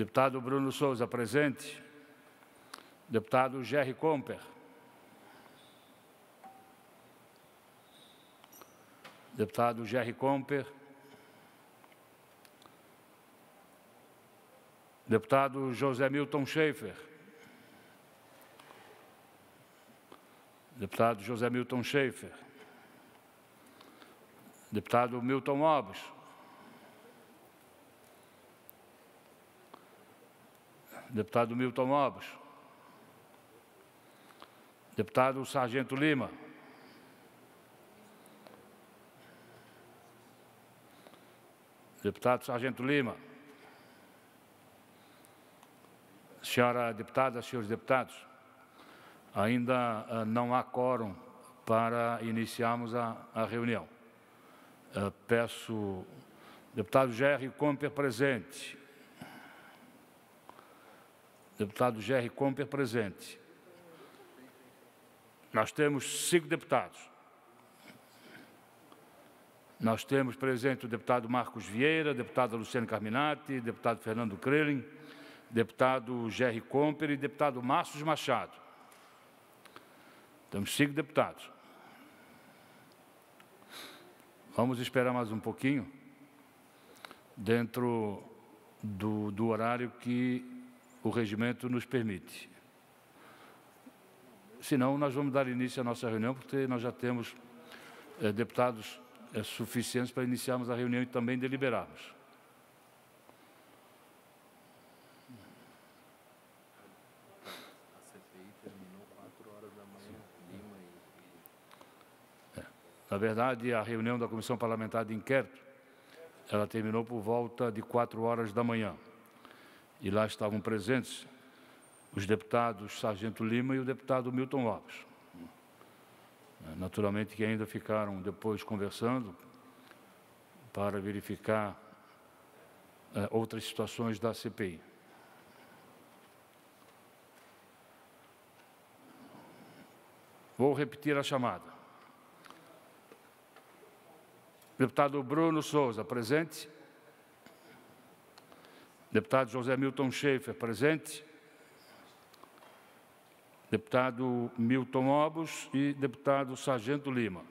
Deputado Bruno Souza, presente. Deputado Jerry Comper. Deputado Jerry Comper. Deputado José Milton Schaefer. Deputado José Milton Schaefer. Deputado Milton Obos. Deputado Milton Obos. Deputado Sargento Lima. Deputado Sargento Lima. Senhora deputada, senhores deputados, ainda uh, não há quórum para iniciarmos a, a reunião. Uh, peço, deputado Jerry Comper presente. Deputado Jerry Comper presente. Nós temos cinco deputados. Nós temos presente o deputado Marcos Vieira, deputado Luciano Carminati, deputado Fernando Krelin, deputado Jerry Comper e deputado Márcio Machado. Temos cinco deputados. Vamos esperar mais um pouquinho, dentro do, do horário que o regimento nos permite. Senão, nós vamos dar início à nossa reunião, porque nós já temos é, deputados é, suficientes para iniciarmos a reunião e também deliberarmos. Na verdade, a reunião da Comissão Parlamentar de Inquérito, ela terminou por volta de quatro horas da manhã. E lá estavam presentes os deputados Sargento Lima e o deputado Milton Lopes. Naturalmente que ainda ficaram depois conversando para verificar é, outras situações da CPI. Vou repetir a chamada. Deputado Bruno Souza, presente. Deputado José Milton Schaefer, presente. Deputado Milton Obos e deputado Sargento Lima.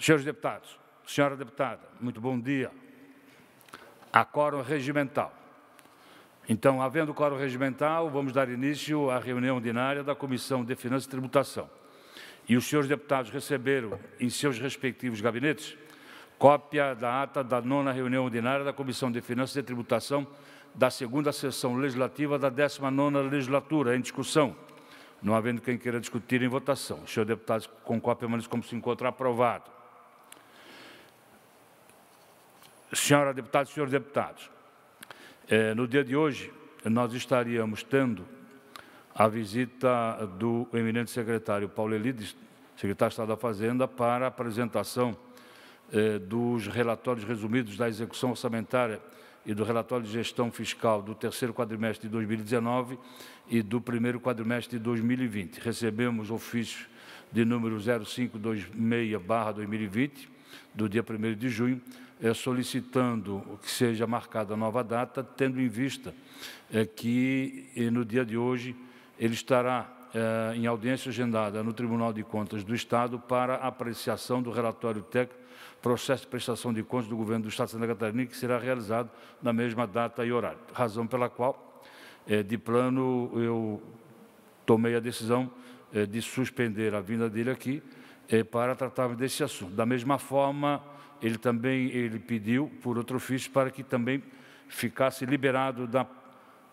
Senhores deputados, senhora deputada, muito bom dia. Há quórum regimental. Então, havendo quórum regimental, vamos dar início à reunião ordinária da Comissão de Finanças e Tributação. E os senhores deputados receberam em seus respectivos gabinetes cópia da ata da nona reunião ordinária da Comissão de Finanças e Tributação da segunda sessão legislativa da 19ª legislatura, em discussão. Não havendo quem queira discutir em votação. Senhor deputado, com cópia, mas como se encontra aprovado. Senhora deputada senhores deputados, é, no dia de hoje nós estaríamos tendo a visita do eminente secretário Paulo Elides, secretário de Estado da Fazenda, para a apresentação é, dos relatórios resumidos da execução orçamentária e do relatório de gestão fiscal do terceiro quadrimestre de 2019 e do primeiro quadrimestre de 2020. Recebemos ofício de número 0526-2020, do dia 1 de junho, é, solicitando que seja marcada nova data, tendo em vista é, que no dia de hoje ele estará é, em audiência agendada no Tribunal de Contas do Estado para apreciação do relatório técnico processo de prestação de contas do governo do Estado de Santa Catarina, que será realizado na mesma data e horário. Razão pela qual, é, de plano, eu tomei a decisão é, de suspender a vinda dele aqui é, para tratarmos desse assunto. Da mesma forma, ele também ele pediu, por outro ofício, para que também ficasse liberado da,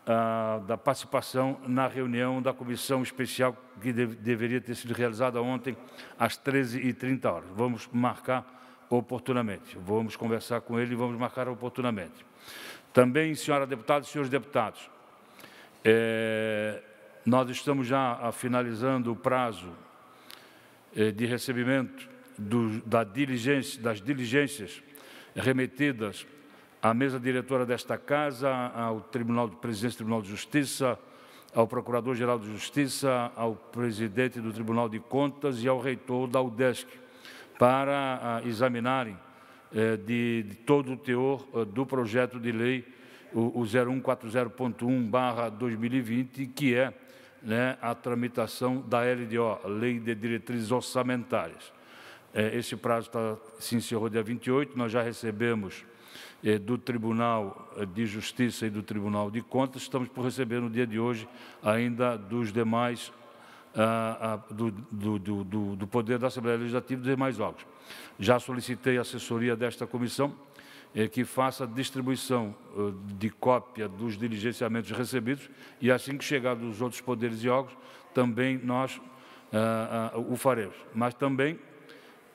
a, da participação na reunião da comissão especial que de, deveria ter sido realizada ontem às 13h30 Vamos marcar oportunamente. Vamos conversar com ele e vamos marcar oportunamente. Também, senhora deputada e senhores deputados, é, nós estamos já finalizando o prazo é, de recebimento do, da diligência, das diligências remetidas à mesa diretora desta Casa, ao Tribunal do Presidente do Tribunal de Justiça, ao Procurador-Geral de Justiça, ao Presidente do Tribunal de Contas e ao Reitor da UDESC, para uh, examinarem uh, de, de, todo o teor uh, do projeto de lei, o, o 0140.1-2020, que é né, a tramitação da LDO, Lei de Diretrizes Orçamentárias. É, esse prazo tá, se encerrou dia 28, nós já recebemos é, do Tribunal de Justiça e do Tribunal de Contas, estamos por receber no dia de hoje ainda dos demais do, do, do, do, Poder da Assembleia Legislativa e dos demais órgãos. Já solicitei a assessoria desta comissão que faça a distribuição de cópia dos diligenciamentos recebidos e assim que chegar dos outros poderes e órgãos, também nós ah, ah o faremos. Mas também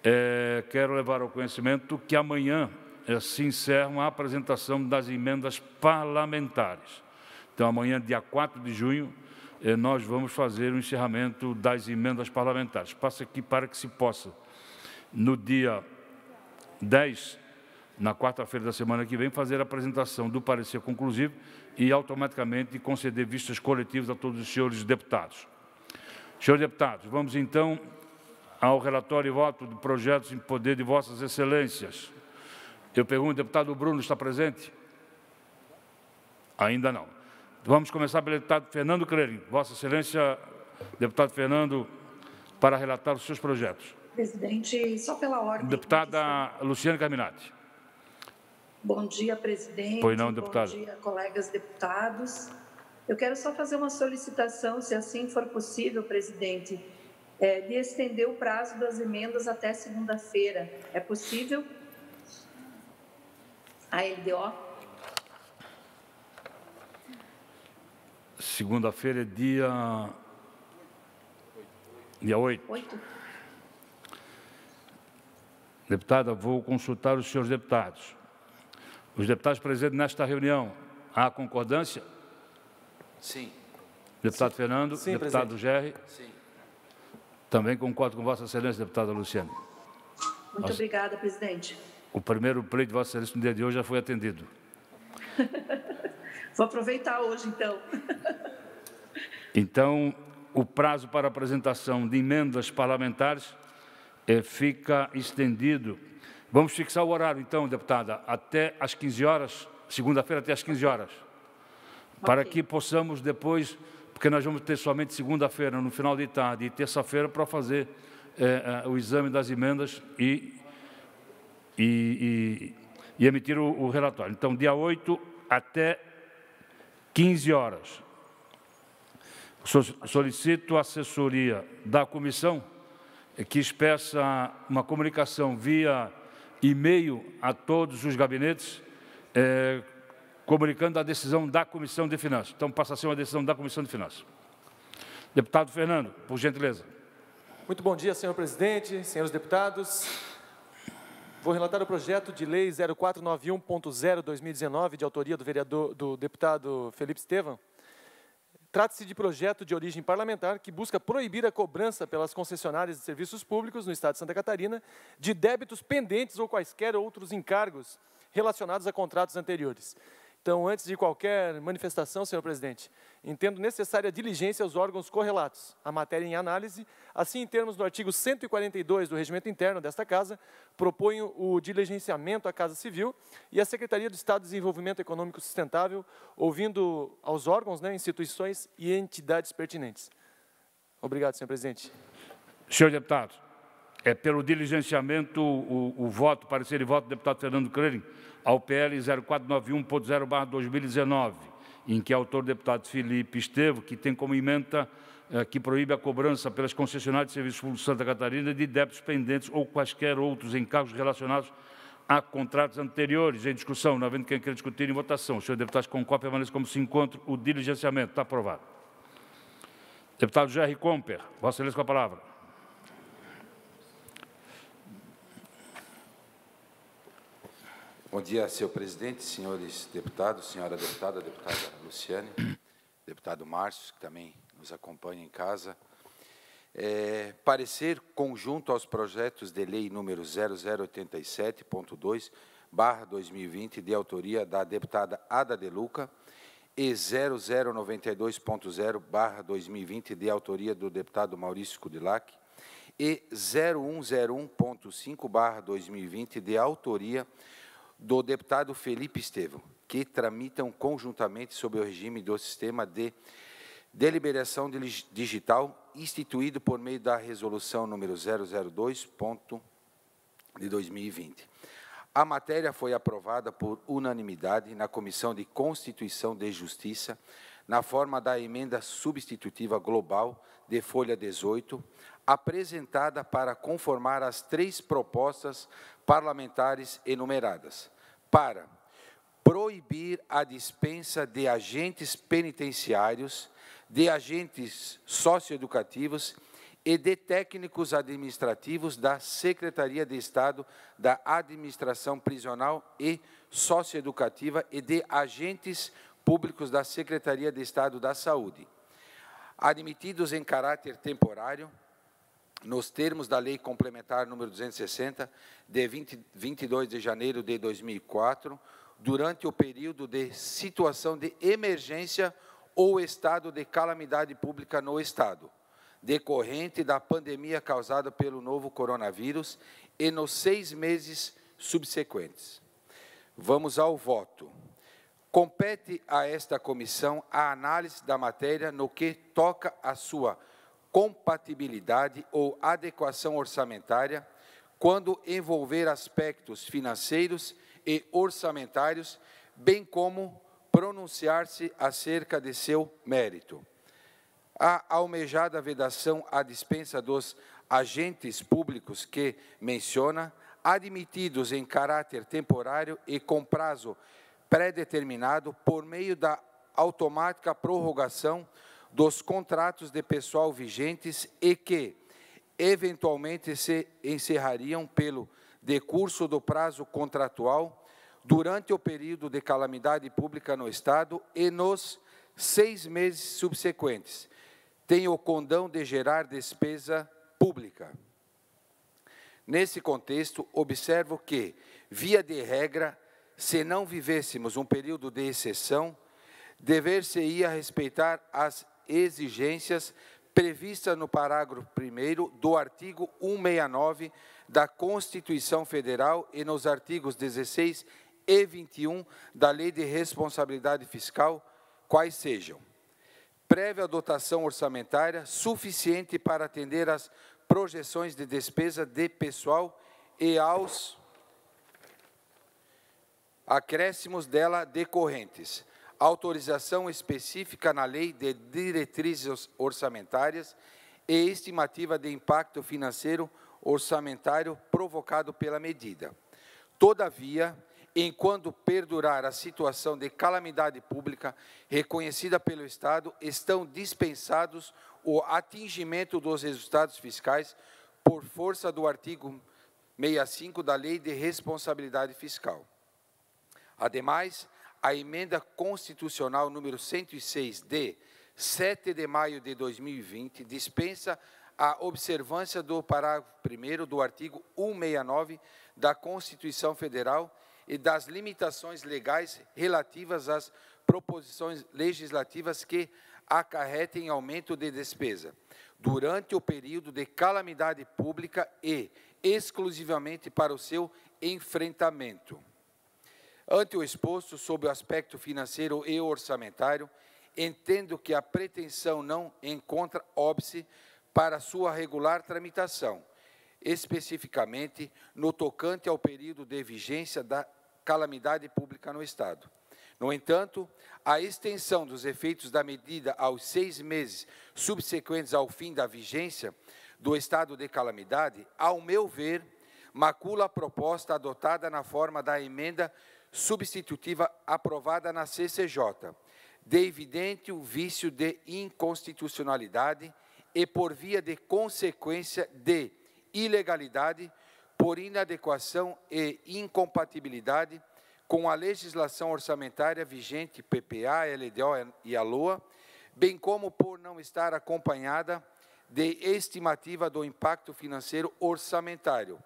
eh, quero levar ao conhecimento que amanhã eh, se encerra a apresentação das emendas parlamentares. Então, amanhã, dia 4 de junho, eh, nós vamos fazer o encerramento das emendas parlamentares. Passa aqui para que se possa, no dia 10, na quarta-feira da semana que vem, fazer a apresentação do parecer conclusivo e automaticamente conceder vistas coletivas a todos os senhores deputados. Senhores deputados, vamos então ao relatório e voto de projetos em poder de vossas excelências. Eu pergunto, deputado Bruno está presente? Ainda não. Vamos começar pelo deputado Fernando Clerim. Vossa Excelência, deputado Fernando, para relatar os seus projetos. Presidente, só pela ordem. Deputada Luciane Carminati. Bom dia, presidente. Pois não, deputado. Bom dia, colegas deputados. Eu quero só fazer uma solicitação, se assim for possível, presidente, é, de estender o prazo das emendas até segunda-feira. É possível? A LDO? Segunda-feira é dia. Dia 8. 8. Deputada, vou consultar os senhores deputados. Os deputados presentes nesta reunião, há concordância? Sim. Deputado Sim. Fernando, Sim, deputado Gerri? Sim. Também concordo com Vossa Excelência, deputada Luciane. Muito Nossa, obrigada, presidente. O primeiro pleito de Vossa Excelência no dia de hoje já foi atendido. Vou aproveitar hoje, então. então, o prazo para apresentação de emendas parlamentares é, fica estendido. Vamos fixar o horário, então, deputada, até às 15 horas, segunda-feira até às 15 horas, okay. para que possamos depois, porque nós vamos ter somente segunda-feira, no final de tarde, e terça-feira para fazer é, é, o exame das emendas e, e, e, e emitir o, o relatório. Então, dia 8 até 15 horas. Solicito a assessoria da comissão que expressa uma comunicação via e-mail a todos os gabinetes, é, comunicando a decisão da Comissão de Finanças. Então, passa a ser uma decisão da Comissão de Finanças. Deputado Fernando, por gentileza. Muito bom dia, senhor presidente, senhores deputados. Vou relatar o projeto de lei 0491.0/2019, de autoria do vereador do deputado Felipe Estevam. Trata-se de projeto de origem parlamentar que busca proibir a cobrança pelas concessionárias de serviços públicos no estado de Santa Catarina de débitos pendentes ou quaisquer outros encargos relacionados a contratos anteriores. Então, antes de qualquer manifestação, senhor presidente, entendo necessária diligência aos órgãos correlatos, a matéria em análise, assim, em termos do artigo 142 do Regimento Interno desta Casa, proponho o diligenciamento à Casa Civil e à Secretaria do Estado de Desenvolvimento Econômico Sustentável, ouvindo aos órgãos, né, instituições e entidades pertinentes. Obrigado, senhor presidente. Senhor deputado, é pelo diligenciamento o, o voto, parecer de voto do deputado Fernando Crelin, ao PL 0491.0/2019, em que é autor o deputado Felipe Estevo, que tem como emenda eh, que proíbe a cobrança pelas concessionárias de serviços públicos de Santa Catarina de débitos pendentes ou quaisquer outros encargos relacionados a contratos anteriores. Em discussão, não havendo quem queira discutir em votação. Senhor deputado, com cópia permaneça como se encontra o diligenciamento. Está aprovado. Deputado Jerry Comper, Vossa Excelência com a palavra. Bom dia, senhor presidente, senhores deputados, senhora deputada, deputada Luciane, deputado Márcio, que também nos acompanha em casa. É, parecer conjunto aos projetos de lei número 0087.2, barra 2020, de autoria da deputada Ada De Luca, e 0092.0, barra 2020, de autoria do deputado Maurício Kudilac, e 0101.5, barra 2020, de autoria deputado Felipe Estevão, que tramitam conjuntamente sob o regime do sistema de deliberação digital instituído por meio da resolução número 002. de 2020. A matéria foi aprovada por unanimidade na Comissão de Constituição e Justiça, na forma da emenda substitutiva global de folha 18, apresentada para conformar as três propostas parlamentares enumeradas, para proibir a dispensa de agentes penitenciários, de agentes socioeducativos e de técnicos administrativos da Secretaria de Estado da Administração Prisional e Socioeducativa e de agentes públicos da Secretaria de Estado da Saúde, admitidos em caráter temporário, nos termos da Lei Complementar número 260, de 20, 22 de janeiro de 2004, durante o período de situação de emergência ou estado de calamidade pública no Estado, decorrente da pandemia causada pelo novo coronavírus e nos seis meses subsequentes. Vamos ao voto. Compete a esta comissão a análise da matéria no que toca à sua compatibilidade ou adequação orçamentária quando envolver aspectos financeiros e orçamentários, bem como pronunciar-se acerca de seu mérito. A almejada vedação à dispensa dos agentes públicos que menciona, admitidos em caráter temporário e com prazo pré-determinado por meio da automática prorrogação dos contratos de pessoal vigentes e que, eventualmente, se encerrariam pelo decurso do prazo contratual durante o período de calamidade pública no Estado e nos seis meses subsequentes, tem o condão de gerar despesa pública. Nesse contexto, observo que, via de regra, se não vivêssemos um período de exceção, dever-se-ia respeitar as exigências previstas no parágrafo 1 do artigo 169 da Constituição Federal e nos artigos 16 e 21 da Lei de Responsabilidade Fiscal, quais sejam: prévia dotação orçamentária suficiente para atender às projeções de despesa de pessoal e aos acréscimos dela decorrentes autorização específica na lei de diretrizes orçamentárias e estimativa de impacto financeiro orçamentário provocado pela medida. Todavia, enquanto perdurar a situação de calamidade pública reconhecida pelo Estado, estão dispensados o atingimento dos resultados fiscais por força do artigo 65 da Lei de Responsabilidade Fiscal. Ademais, a emenda constitucional número 106 de 7 de maio de 2020 dispensa a observância do parágrafo 1 do artigo 169 da Constituição Federal e das limitações legais relativas às proposições legislativas que acarretem aumento de despesa durante o período de calamidade pública e exclusivamente para o seu enfrentamento. Ante o exposto sob o aspecto financeiro e orçamentário, entendo que a pretensão não encontra óbice para sua regular tramitação, especificamente no tocante ao período de vigência da calamidade pública no Estado. No entanto, a extensão dos efeitos da medida aos seis meses subsequentes ao fim da vigência do estado de calamidade, ao meu ver, macula a proposta adotada na forma da emenda substitutiva aprovada na CCJ, de evidente o vício de inconstitucionalidade e por via de consequência de ilegalidade por inadequação e incompatibilidade com a legislação orçamentária vigente PPA, LDO e a LOA, bem como por não estar acompanhada de estimativa do impacto financeiro orçamentário,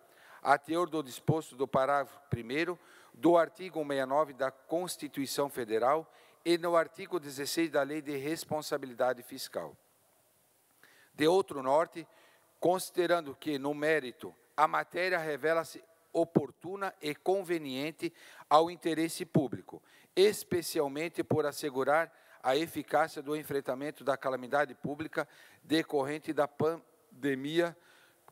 a teor do disposto do parágrafo 1 do artigo 169 da Constituição Federal e no artigo 16 da Lei de Responsabilidade Fiscal. De outro norte, considerando que, no mérito, a matéria revela-se oportuna e conveniente ao interesse público, especialmente por assegurar a eficácia do enfrentamento da calamidade pública decorrente da pandemia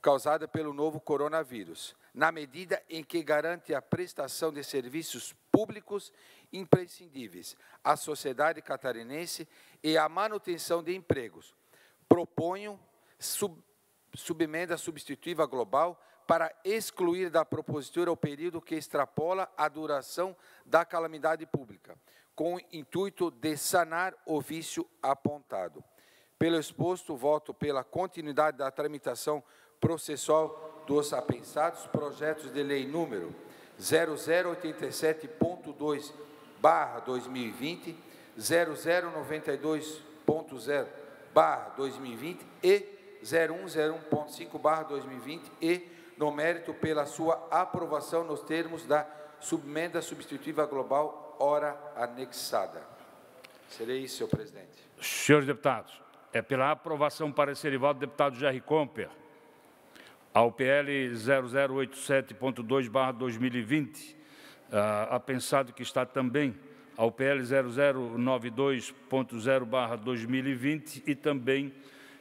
causada pelo novo coronavírus, na medida em que garante a prestação de serviços públicos imprescindíveis à sociedade catarinense e a manutenção de empregos. Proponho sub, subemenda substitutiva global para excluir da propositura o período que extrapola a duração da calamidade pública, com o intuito de sanar o vício apontado. Pelo exposto, voto pela continuidade da tramitação processual dos apensados projetos de lei número 0087.2 barra 2020, 0092.0 barra 2020 e 0101.5 barra 2020 e no mérito pela sua aprovação nos termos da submenda substitutiva global ora anexada. Serei isso, senhor presidente. Senhores deputados, é pela aprovação pareceral do deputado Jerry Comper ao PL 0087.2/2020, ah, apensado que está também ao PL 0092.0/2020 e também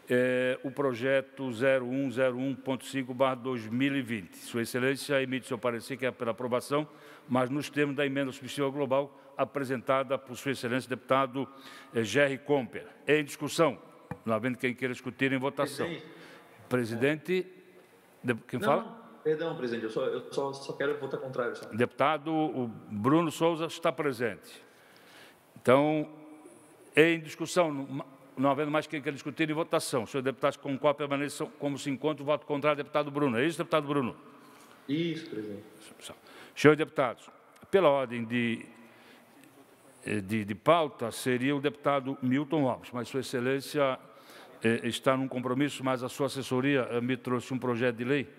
é, o projeto 0101.5/2020. Sua Excelência emite seu parecer que é pela aprovação, mas nos termos da emenda substitutiva global apresentada por Sua Excelência deputado é, Jerry Comper. Em discussão, não havendo quem queira discutir em votação. Presidente, Presidente quem não, fala? Perdão, presidente, eu só, eu só, só quero votar contrário. Só. Deputado Bruno Souza está presente. Então, em discussão, não havendo mais quem queira discutir em votação. Senhor deputado, com qual permaneça como se encontra o voto contrário, deputado Bruno. É isso, deputado Bruno? Isso, presidente. Senhores deputados, pela ordem de, eh, de, de pauta, seria o deputado Milton Alves, mas Sua Excelência está num compromisso, mas a sua assessoria eh, me trouxe um projeto de lei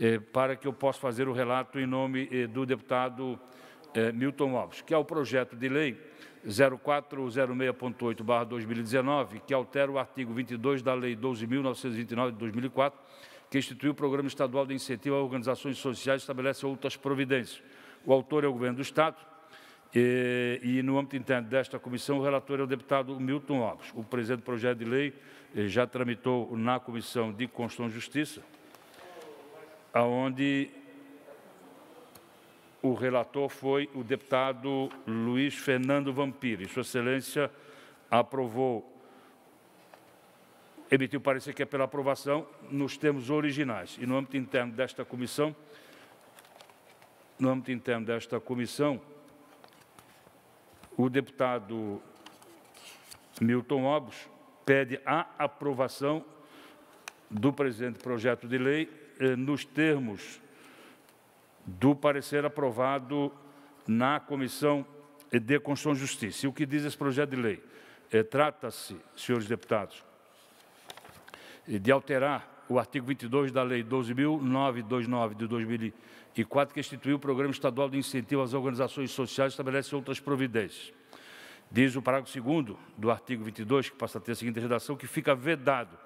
eh, para que eu possa fazer o relato em nome eh, do deputado Milton Alves, que é o projeto de lei 0406.8/2019, que altera o artigo 22 da Lei 12.929 de 2004, que instituiu o Programa Estadual de Incentivo a Organizações Sociais e estabelece outras providências. O autor é o Governo do Estado e, e, no âmbito interno desta comissão, o relator é o deputado Milton Alves. O presente projeto de lei já tramitou na Comissão de Constituição e Justiça, aonde o relator foi o deputado Luiz Fernando Vampiro. E Sua Excelência aprovou, emitiu parecer que é pela aprovação nos termos originais. E no âmbito interno desta comissão, no âmbito interno desta comissão, o deputado Milton Obos pede a aprovação do presente projeto de lei eh, nos termos do parecer aprovado na Comissão de Constituição e Justiça. E o que diz esse projeto de lei? É, Trata-se, senhores deputados, de alterar o artigo 22 da Lei 12.929 de 2004, que instituiu o Programa Estadual de Incentivo às Organizações Sociais estabelece outras providências. Diz o parágrafo 2 do artigo 22, que passa a ter a seguinte redação, que fica vedado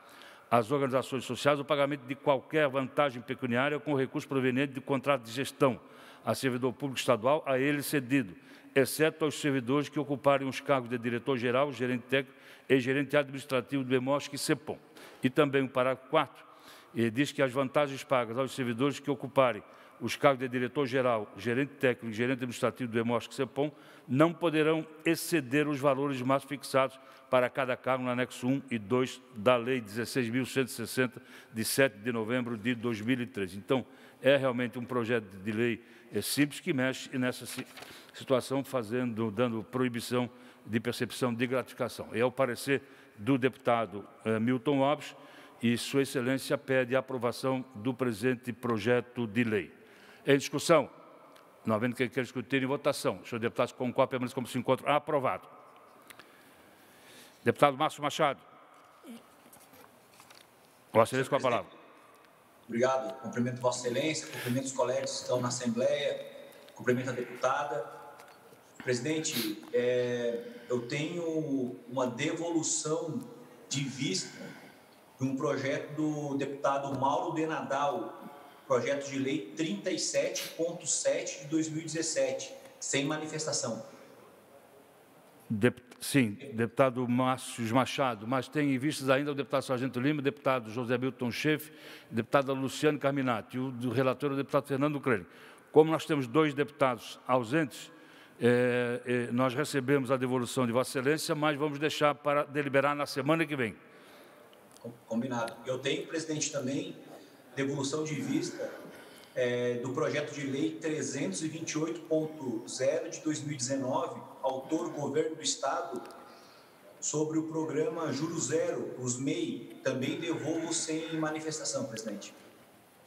às organizações sociais o pagamento de qualquer vantagem pecuniária com recurso proveniente de contrato de gestão a servidor público estadual a ele cedido, exceto aos servidores que ocuparem os cargos de diretor-geral, gerente técnico e gerente administrativo do EMOSC e CEPOM. E também o parágrafo 4 diz que as vantagens pagas aos servidores que ocuparem os cargos de diretor-geral, gerente técnico e gerente administrativo do EMOSC CEPOM não poderão exceder os valores máximos fixados para cada cargo no anexo 1 e 2 da Lei 16.160, de 7 de novembro de 2013. Então, é realmente um projeto de lei é simples que mexe nessa situação, fazendo, dando proibição de percepção de gratificação. É o parecer do deputado eh, Milton Alves e Sua Excelência pede a aprovação do presente projeto de lei. Em discussão, não havendo quem queira discutir em votação, senhor deputado concorde, permanece como se encontra aprovado. Deputado Márcio Machado. Vossa Excelência com a palavra. Obrigado. Cumprimento Vossa Excelência, cumprimento os colegas que estão na Assembleia, cumprimento a deputada. Presidente, é, eu tenho uma devolução de vista de um projeto do deputado Mauro Denadal, projeto de lei 37.7 de 2017, sem manifestação. Dep sim, deputado Márcio Machado, mas tem em vistas ainda o deputado Sargento Lima, deputado José Milton Scheff, o deputado Luciano Carminati, e o do relator o deputado Fernando Crane. Como nós temos dois deputados ausentes, é, é, nós recebemos a devolução de Vossa Excelência, mas vamos deixar para deliberar na semana que vem. Combinado. Eu tenho, presidente, também devolução de vista é, do projeto de lei 328.0 de 2019, autor Governo do Estado, sobre o programa Juro Zero, os MEI, também devolvo sem manifestação, presidente.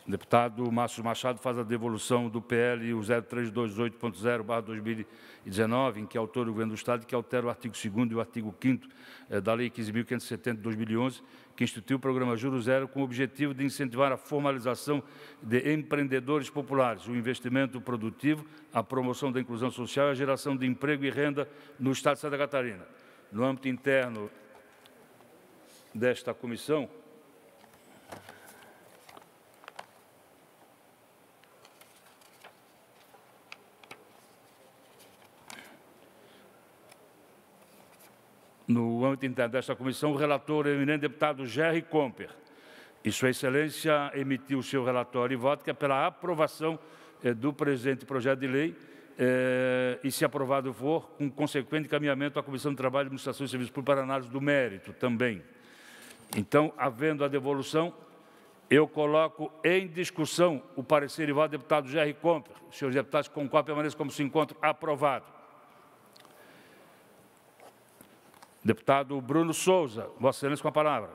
Deputado Márcio Machado faz a devolução do PL 0328.0/2019, em que autor o governo do Estado, que altera o artigo 2 e o artigo 5 eh, da Lei 15.570 de 2011, que instituiu o programa Juro Zero com o objetivo de incentivar a formalização de empreendedores populares, o investimento produtivo, a promoção da inclusão social e a geração de emprego e renda no Estado de Santa Catarina. No âmbito interno desta comissão, no âmbito interno desta comissão, o relator, o eminente deputado Jerry Comper. E Sua Excelência emitiu o seu relatório e voto, que é pela aprovação eh, do presente projeto de lei, eh, e, se aprovado for, com consequente encaminhamento à Comissão de Trabalho, Administração e Serviços Públicos para análise do mérito também. Então, havendo a devolução, eu coloco em discussão o parecer igual do deputado Jerry Comper. Senhores deputados concordam, permaneçam como se encontra aprovado. Deputado Bruno Souza, Vossa Excelência com a palavra.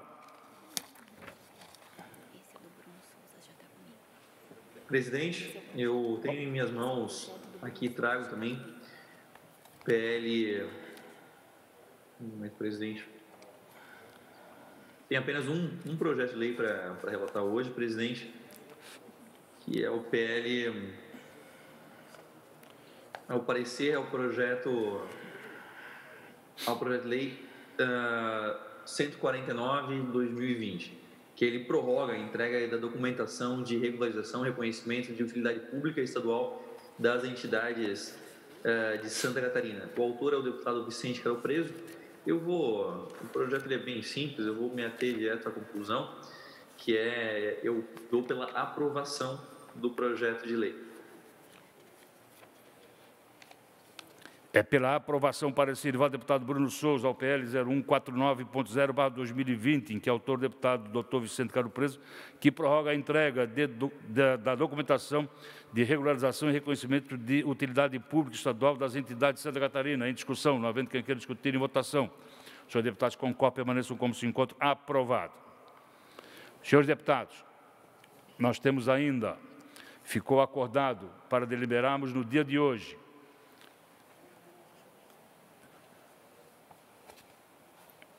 Presidente, eu tenho em minhas mãos, aqui trago também, PL. Um momento, presidente. Tem apenas um, um projeto de lei para relatar hoje, presidente, que é o PL. Ao parecer, é o projeto ao projeto de lei uh, 149 de 2020, que ele prorroga a entrega da documentação de regularização reconhecimento de utilidade pública estadual das entidades uh, de Santa Catarina. O autor é o deputado Vicente Carol Preso. Eu vou, o projeto é bem simples, eu vou me ater direto à conclusão, que é, eu dou pela aprovação do projeto de lei. É pela aprovação parecida do deputado Bruno Souza ao PL 0149.0/2020, em que é autor deputado Dr. Vicente Caro Preso, que prorroga a entrega de, de, da documentação de regularização e reconhecimento de utilidade pública estadual das entidades de Santa Catarina. Em discussão, não havendo quem queira discutir em votação. Senhores deputados, cópia permaneçam como se encontram. Aprovado. Senhores deputados, nós temos ainda, ficou acordado para deliberarmos no dia de hoje,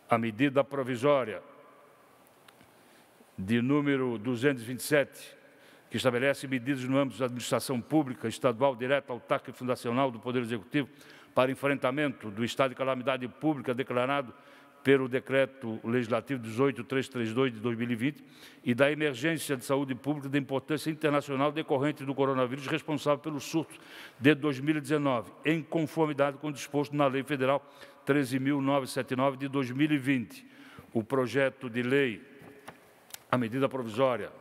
a medida provisória de número 227, que estabelece medidas no âmbito da administração pública, estadual, direta, autárquica e fundacional do Poder Executivo para enfrentamento do estado de calamidade pública declarado pelo Decreto Legislativo 18332 de 2020 e da emergência de saúde pública de importância internacional decorrente do coronavírus responsável pelo surto de 2019, em conformidade com o disposto na Lei Federal 13.979 de 2020. O projeto de lei, a medida provisória,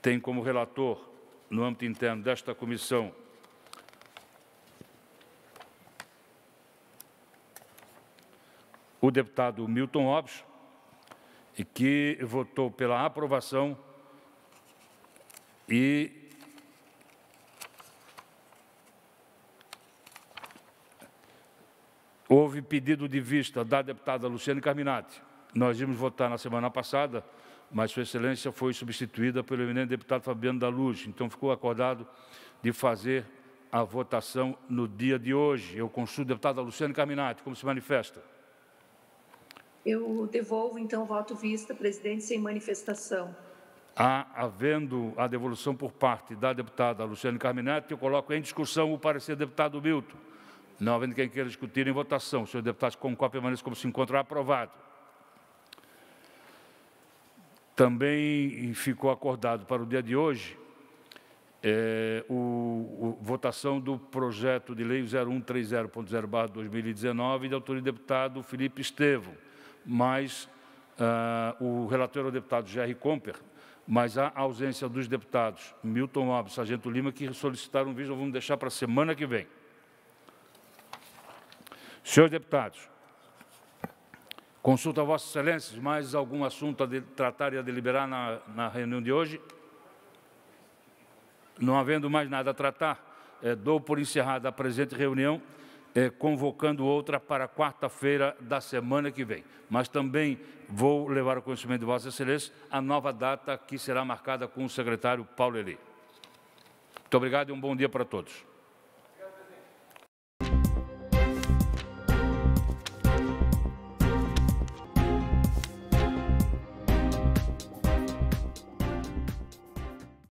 tem como relator, no âmbito interno desta comissão, o deputado Milton Hobbes, e que votou pela aprovação e houve pedido de vista da deputada Luciane Carminati. Nós íamos votar na semana passada, mas Sua Excelência foi substituída pelo eminente deputado Fabiano da Luz, então ficou acordado de fazer a votação no dia de hoje. Eu consulto a deputada Luciane Carminati, como se manifesta. Eu devolvo, então, o voto vista, presidente, sem manifestação. Há, havendo a devolução por parte da deputada Luciane Carminati, eu coloco em discussão o parecer do deputado Milton. Não havendo quem queira discutir em votação. Senhor deputado, com cópia permaneça como se encontra aprovado. Também ficou acordado para o dia de hoje é, votação do projeto de lei 0130.0/2019 da autoria do deputado Felipe Estevam mas uh, o relator é o deputado Jerry Comper, mas há ausência dos deputados Milton Alves, Sargento Lima, que solicitaram um vídeo, vamos deixar para a semana que vem. Senhores deputados, consulta a Vossas Excelências, mais algum assunto a de, tratar e a deliberar na, na reunião de hoje? Não havendo mais nada a tratar, é, dou por encerrada a presente reunião é, convocando outra para quarta-feira da semana que vem. Mas também vou levar ao conhecimento de Vossa Excelência a nova data que será marcada com o secretário Paulo Eli. Muito obrigado e um bom dia para todos.